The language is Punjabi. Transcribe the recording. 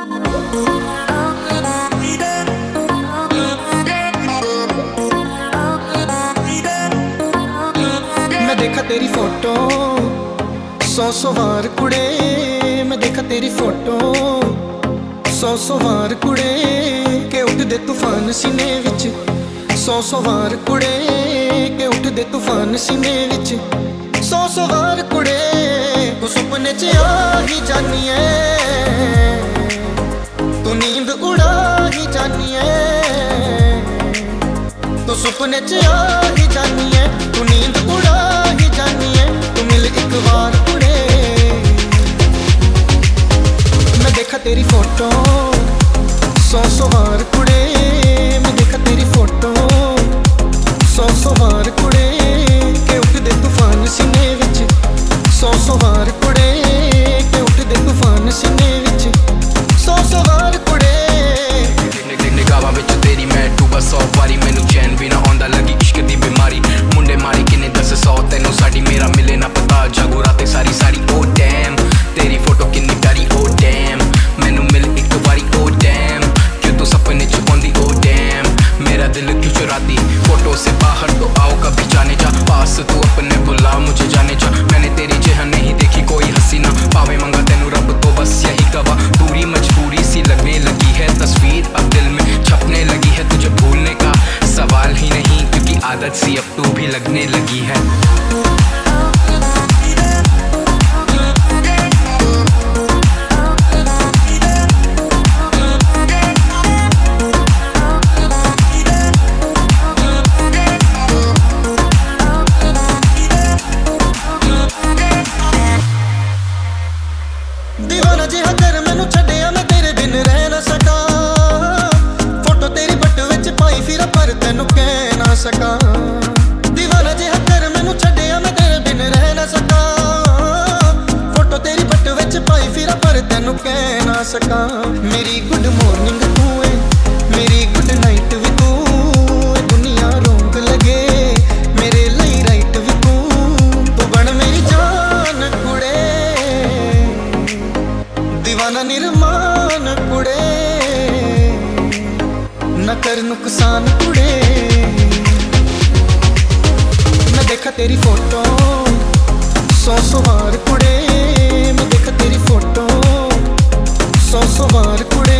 ਮੈਂ ਦੇਖਾ ਤੇਰੀ ਫੋਟੋ, ਸੌ ਸੌ ਵਾਰ ਕੁੜੇ, ਮੈਂ ਦੇਖਾ ਤੇਰੀ ਫੋਟੋ, ਸੌ ਸੌ ਵਾਰ ਕੁੜੇ, ਕਿ ਉੱਠਦੇ ਤੂਫਾਨ ਸੀਨੇ ਵਿੱਚ, ਸੌ ਸੌ ਵਾਰ ਕੁੜੇ, ਕੇ ਉੱਠਦੇ ਤੂਫਾਨ ਸੀਨੇ ਵਿੱਚ, ਸੌ ਸੌ ਵਾਰ ਕੁੜੇ, ਤੂੰ ਸੁਪਨੇ 'ਚ ਆ ਹੀ ਜਾਨੀ ਐ। ਸੁਪਨੇ 'ਚ ਆ ਹੀ ਜਾਨੀ ਐ ਤੂੰ ਨੀਂਦ ਉਡਾ ਹੀ ਜਾਨੀ ਐ ਤੂੰ ਮਿਲ ਇੱਕ ਵਾਰ ਕੁੜੇ ਮੈਂ ਦੇਖਾ ਤੇਰੀ ਫੋਟੋ ਸੌ ਸੌ ਵਾਰ ਕੁੜੇ। ਮੈਂ ਦੇਖਾ ਤੇਰੀ ਫੋਟੋ ਸੌ ਸੌ ਵਾਰ ਕੁੜੇ। ਕਿ ਉੱਠਦੇ ਤੂਫਾਨ ਸੀਨੇ ਵਿੱਚ, ਸੌ ਸੌ ਵਾਰ ਕੁੜੇ। ਕਿ ਉੱਠਦੇ ਤੂਫਾਨ ਸੀਨੇ ਵਿੱਚ, ਸੌ ਸੌ ਵਾਰ ਕੁੜੇ। ਨਿਕ ਨਿਗਾਹਾਂ ਵਿੱਚ ਤੇਰੀ ਮੈਂ ਡੁੱਬਾ ਸੌ ਵਾਰੀ पास तू अपने बुला, मुझे जाने जा। मैंने तेरी जह नहीं देखी, कोई हसीना पावे मंगा तेनू रब तो बस यही गवा पूरी मजबूरी सी लगने लगी है तस्वीर अब दिल में। छपने लगी है तुझे भूलने का सवाल ही नहीं, क्योंकि आदत सी अब तू भी लगने लगी है। ਜਿਹਾ ਕਰ ਮੈਨੂੰ ਛੱਡਿਆ, ਮੈਂ ਤੇਰੇ ਬਿਨ ਰਹਿ ਨਾ ਸਕਾਂ। ਫੋਟੋ ਤੇਰੀ ਬੱਟ ਵਿੱਚ ਪਾਈ, ਫਿਰਾਂ ਪਰ ਤੈਨੂੰ ਕਹਿ ਨਾ ਸਕਾਂ। دیਵਾਨਾ ਜਿਹਾ ਕਰ ਮੈਨੂੰ ਛੱਡਿਆ, ਮੈਂ ਤੇਰੇ ਬਿਨ ਰਹਿ ਨਾ ਸਕਾਂ। ਫੋਟੋ ਤੇਰੀ ਬੱਟ ਵਿੱਚ ਪਾਈ, ਫਿਰ ਪਰ ਤੈਨੂੰ ਕਹਿ ਨਾ ਸਕਾਂ। ਮੇਰੀ ਗੁੱਡ ਮਾਰਨਿੰਗ ਨਾ ਕਰ ਨੁਕਸਾਨ ਕੁੜੇ। ਮੈਂ ਦੇਖਾ ਤੇਰੀ ਫੋਟੋ, ਸੌ ਸੌ ਵਾਰ ਕੁੜੇ। ਮੈਂ ਦੇਖਾ ਤੇਰੀ ਫੋਟੋ, ਸੌ ਸੌ ਵਾਰ ਕੁੜੇ।